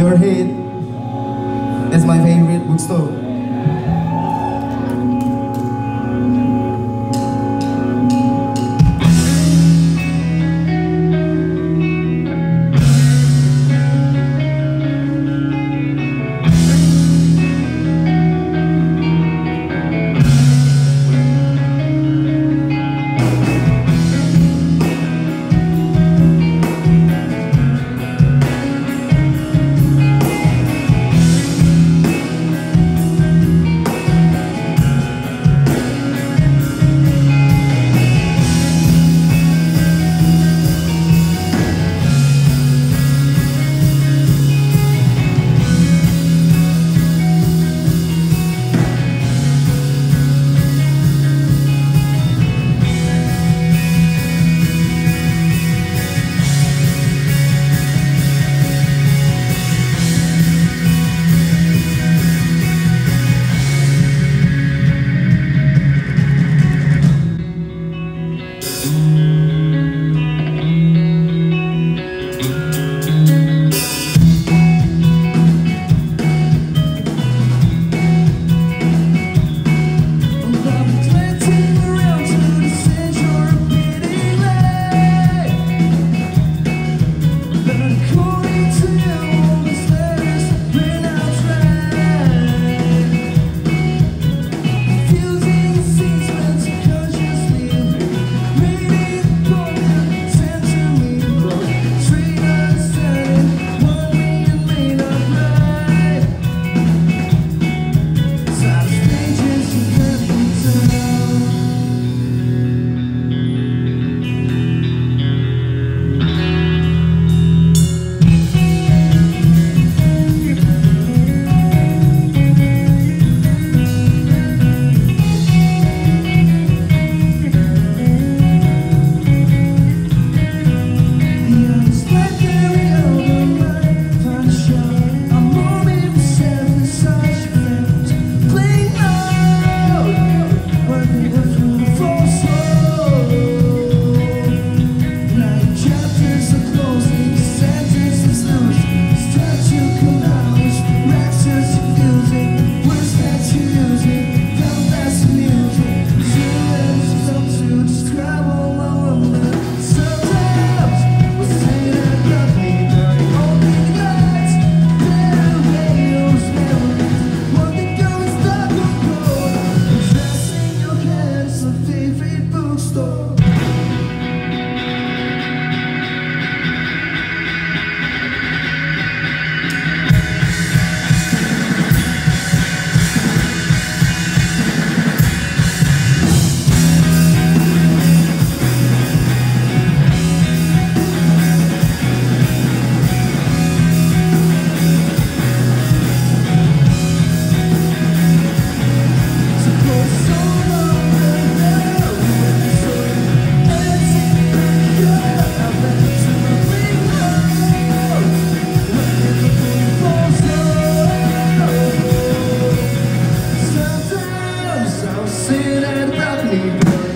Your Head. That's my favorite bookstore. sit at the balcony door.